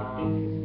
down.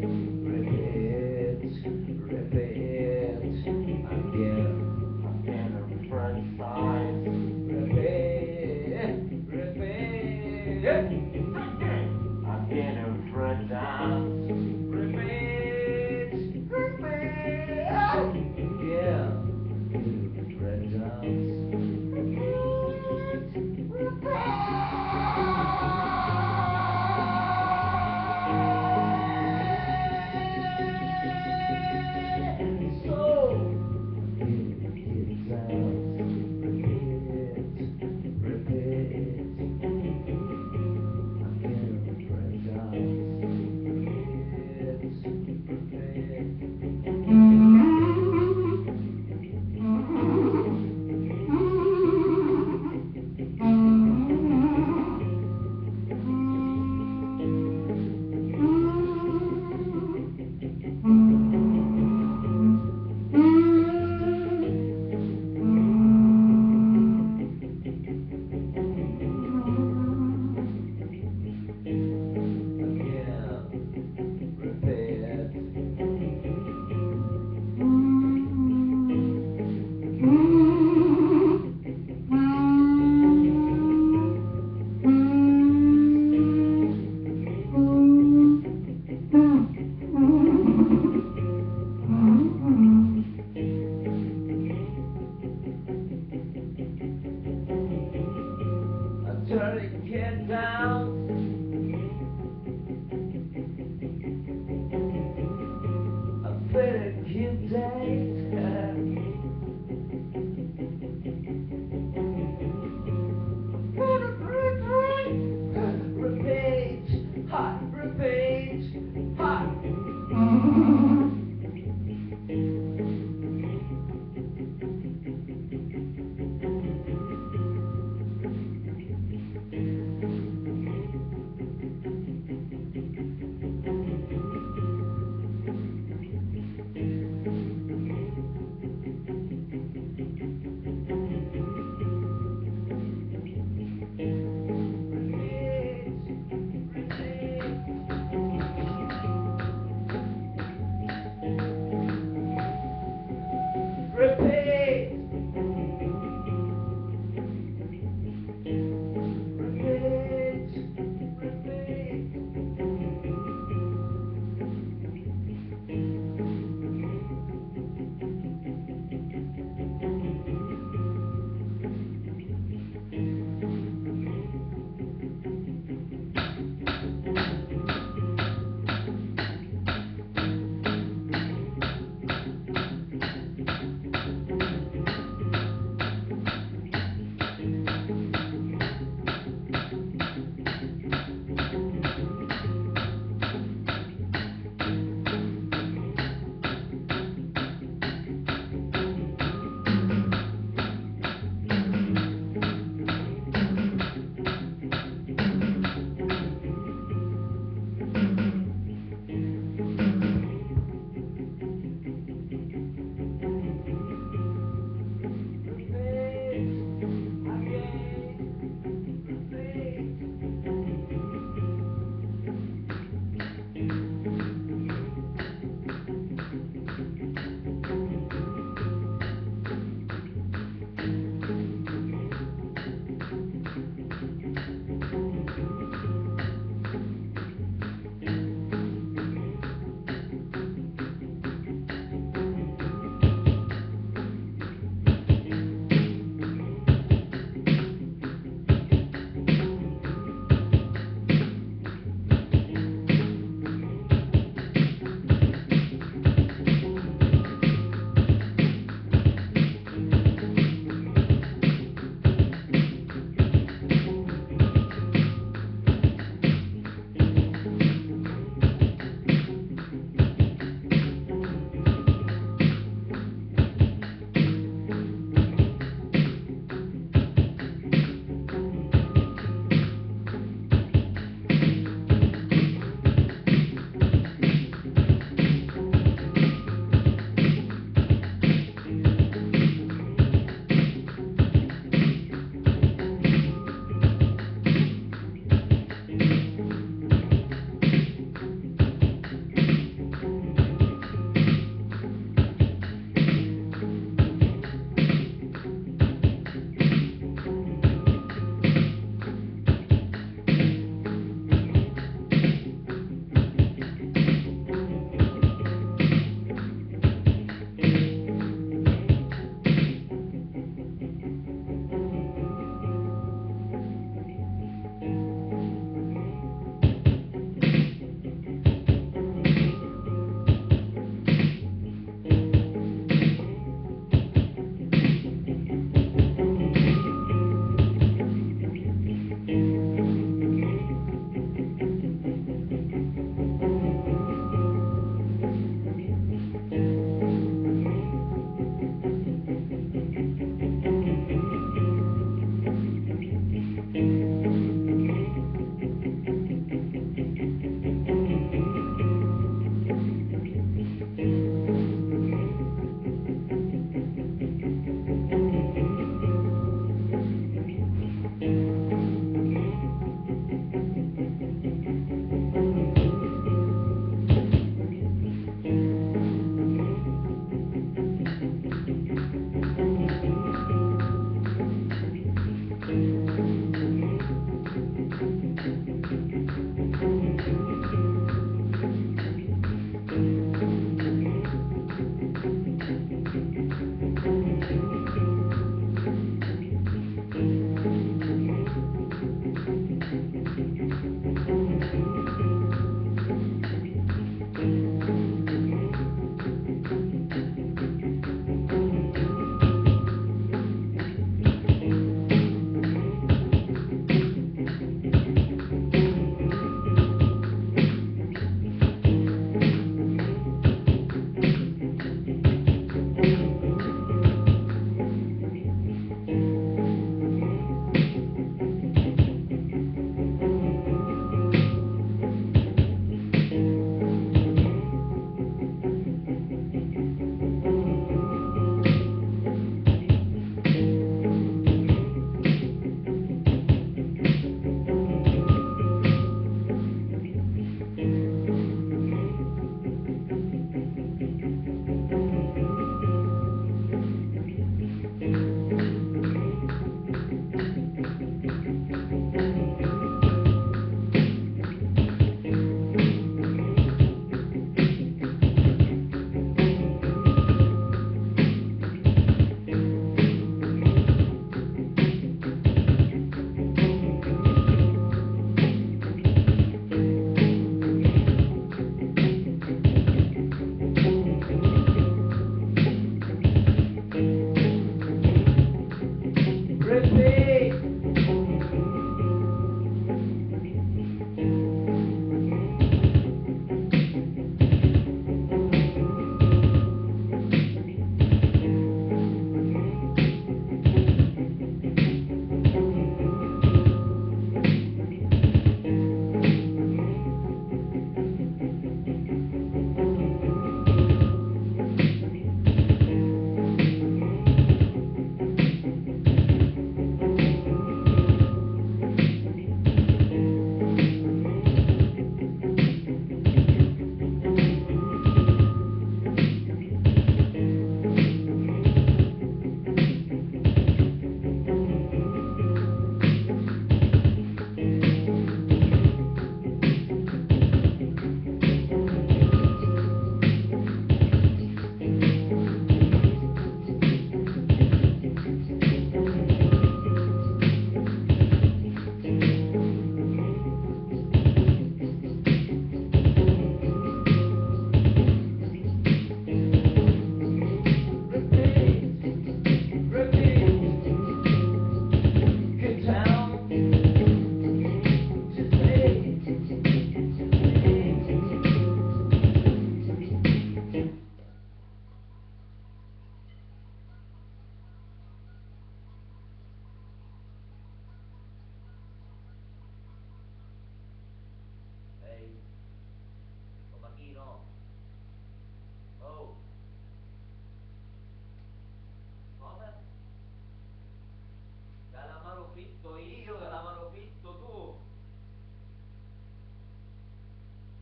profitto io, dalla malofitto tu.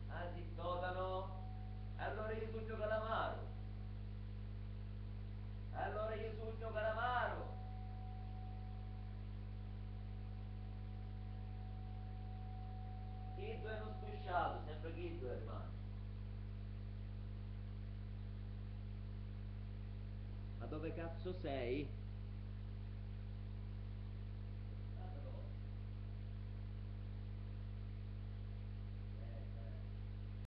Aristotano, allora gli sugno calamaro, allora gli sugno calamaro. Chito è uno sgusciato, sempre Chito hermano. Ma dove cazzo sei?